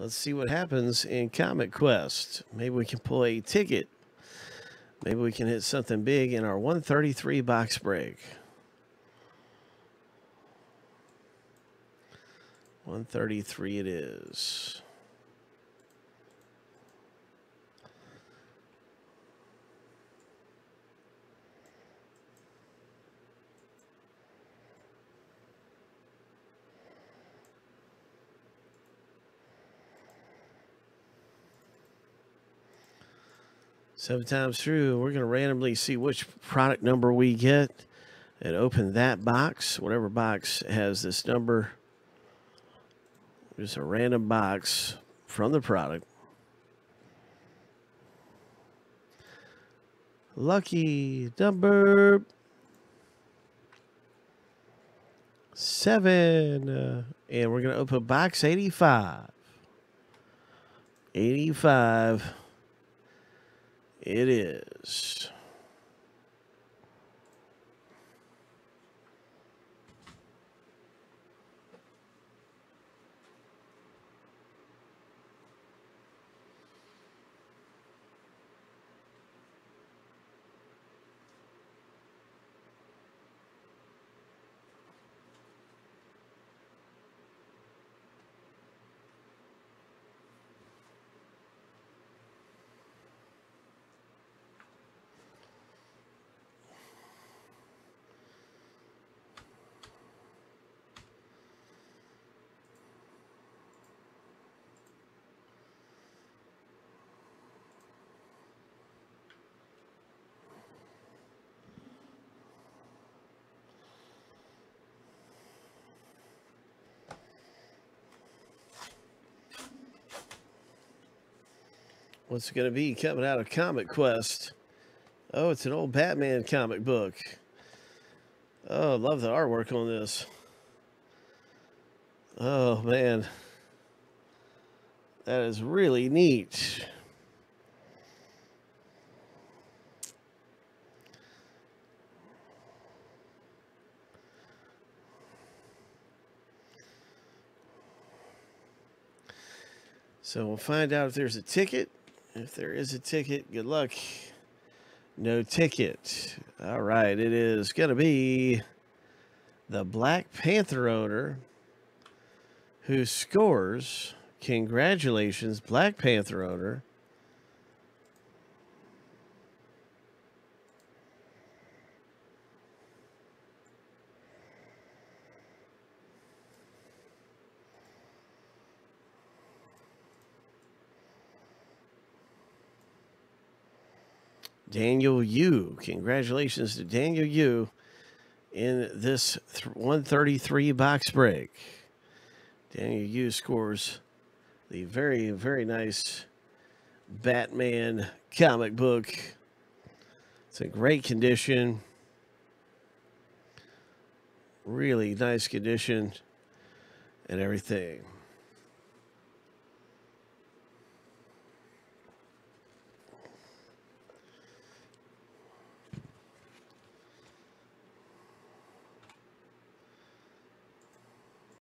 Let's see what happens in Comic Quest. Maybe we can pull a ticket. Maybe we can hit something big in our 133 box break. 133 it is. Seven times through, we're going to randomly see which product number we get and open that box. Whatever box has this number, just a random box from the product. Lucky number seven. Uh, and we're going to open box 85. 85. It is. What's going to be coming out of Comic Quest? Oh, it's an old Batman comic book. Oh, love the artwork on this. Oh, man. That is really neat. So we'll find out if there's a ticket. If there is a ticket, good luck. No ticket. All right, it is going to be the Black Panther owner who scores. Congratulations, Black Panther owner. Daniel Yu. Congratulations to Daniel Yu in this 133 box break. Daniel Yu scores the very, very nice Batman comic book. It's in great condition. Really nice condition and everything.